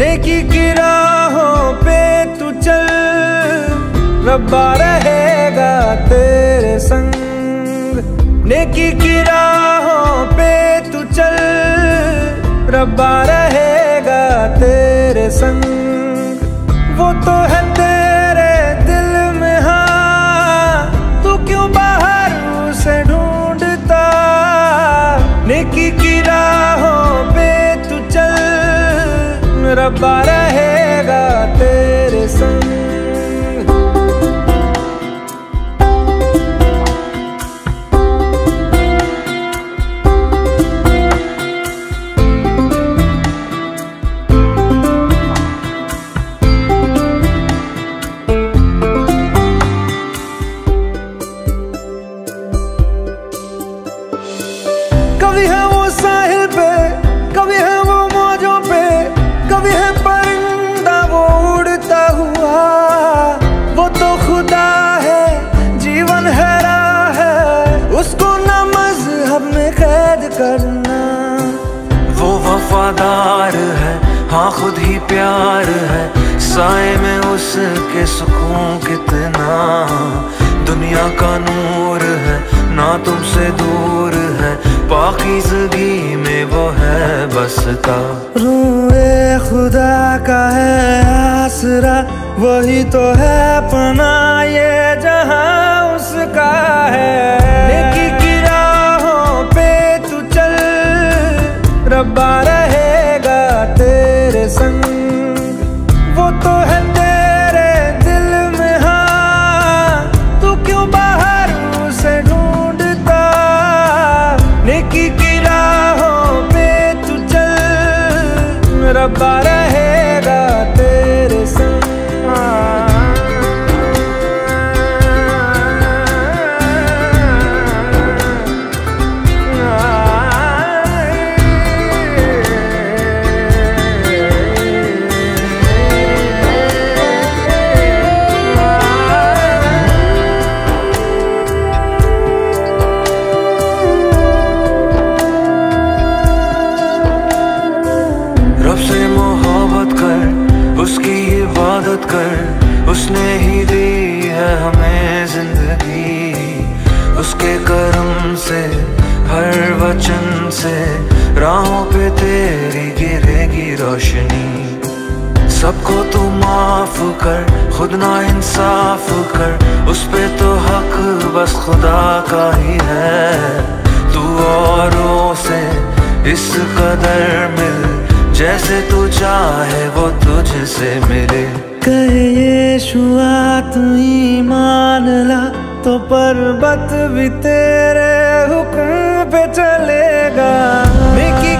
नेकी की राहों पे तू चल, रब्बा रहेगा तेरे संग। नेकी की राहों पे तू चल, रब्बा रहेगा तेरे संग। वो तो है चल रब्बा करना। वो वफादार है हाँ खुद ही प्यार है। साय में उसके सुकून कितना। दुनिया का नूर है ना तुमसे दूर है। पाकिजगी में वो है बसता रोए खुदा का है आसरा वही तो है पना ये जहाँ उसका है। चल रब्बा रोशनी। सबको तू माफ़ कर, खुद ना इंसाफ कर। उस पे तो हक बस खुदा का ही है। तू औरों से इस कदर मिल, जैसे तू चाहे वो तुझसे मिले। कहे यीशुआ तू ईमान ला तो पर्वत भी तेरे हुक्म पे चलेगा। नेकी